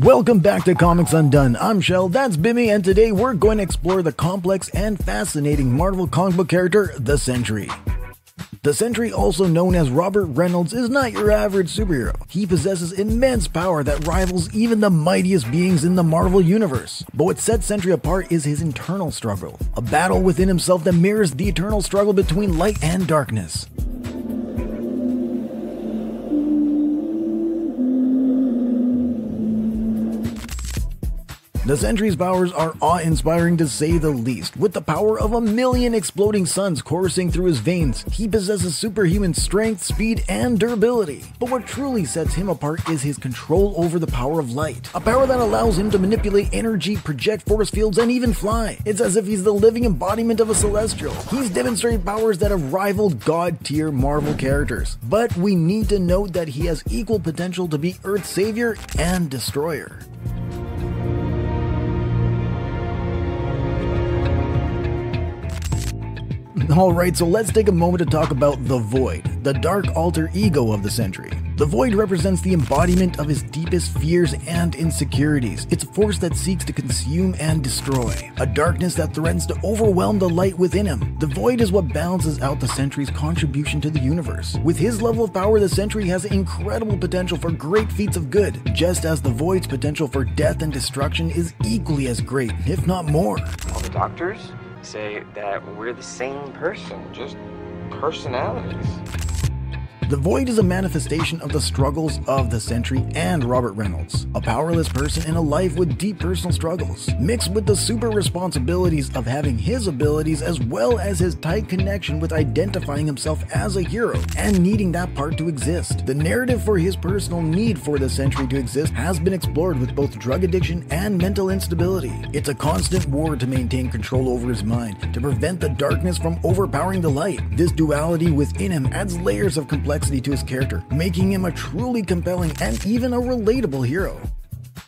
Welcome back to Comics Undone. I'm Shell, that's Bimmy, and today we're going to explore the complex and fascinating Marvel comic book character, the Sentry. The Sentry, also known as Robert Reynolds, is not your average superhero. He possesses immense power that rivals even the mightiest beings in the Marvel Universe. But what sets Sentry apart is his internal struggle, a battle within himself that mirrors the eternal struggle between light and darkness. The Sentry's powers are awe-inspiring to say the least. With the power of a million exploding suns coursing through his veins, he possesses superhuman strength, speed, and durability. But what truly sets him apart is his control over the power of light, a power that allows him to manipulate energy, project force fields, and even fly. It's as if he's the living embodiment of a celestial. He's demonstrated powers that have rivaled god-tier Marvel characters. But we need to note that he has equal potential to be Earth's savior and destroyer. Alright, so let's take a moment to talk about the Void, the dark alter ego of the Sentry. The Void represents the embodiment of his deepest fears and insecurities. It's a force that seeks to consume and destroy, a darkness that threatens to overwhelm the light within him. The Void is what balances out the Sentry's contribution to the universe. With his level of power, the Sentry has incredible potential for great feats of good, just as the Void's potential for death and destruction is equally as great, if not more. All the doctors say that we're the same person, just personalities. The Void is a manifestation of the struggles of the Sentry and Robert Reynolds, a powerless person in a life with deep personal struggles, mixed with the super responsibilities of having his abilities as well as his tight connection with identifying himself as a hero and needing that part to exist. The narrative for his personal need for the Sentry to exist has been explored with both drug addiction and mental instability. It's a constant war to maintain control over his mind, to prevent the darkness from overpowering the light. This duality within him adds layers of complexity complexity to his character, making him a truly compelling and even a relatable hero.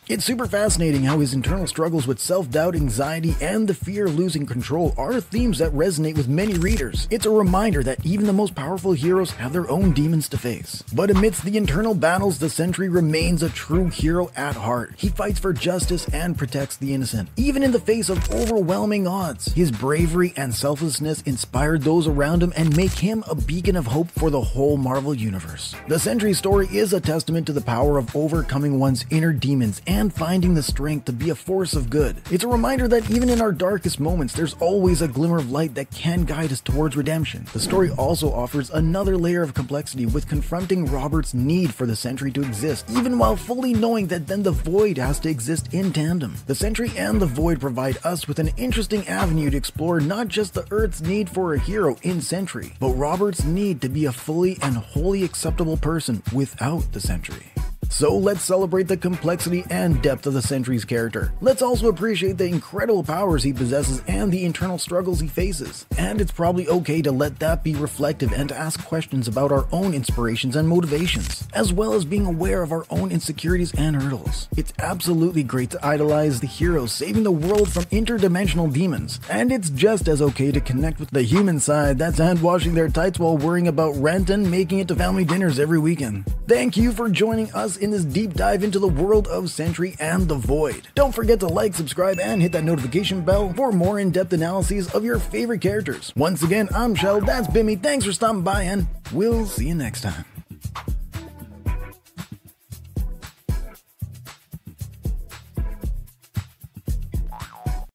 It's super fascinating how his internal struggles with self doubt, anxiety, and the fear of losing control are themes that resonate with many readers. It's a reminder that even the most powerful heroes have their own demons to face. But amidst the internal battles, the Sentry remains a true hero at heart. He fights for justice and protects the innocent, even in the face of overwhelming odds. His bravery and selflessness inspired those around him and make him a beacon of hope for the whole Marvel Universe. The Sentry story is a testament to the power of overcoming one's inner demons and and finding the strength to be a force of good. It's a reminder that even in our darkest moments, there's always a glimmer of light that can guide us towards redemption. The story also offers another layer of complexity with confronting Robert's need for the Sentry to exist, even while fully knowing that then the Void has to exist in tandem. The Sentry and the Void provide us with an interesting avenue to explore not just the Earth's need for a hero in Sentry, but Robert's need to be a fully and wholly acceptable person without the Sentry. So let's celebrate the complexity and depth of the Sentry's character. Let's also appreciate the incredible powers he possesses and the internal struggles he faces. And it's probably okay to let that be reflective and to ask questions about our own inspirations and motivations, as well as being aware of our own insecurities and hurdles. It's absolutely great to idolize the heroes saving the world from interdimensional demons, and it's just as okay to connect with the human side that's hand washing their tights while worrying about rent and making it to family dinners every weekend. Thank you for joining us in this deep dive into the world of Sentry and the Void. Don't forget to like, subscribe, and hit that notification bell for more in-depth analyses of your favorite characters. Once again, I'm Shell, that's Bimmy, thanks for stopping by, and we'll see you next time.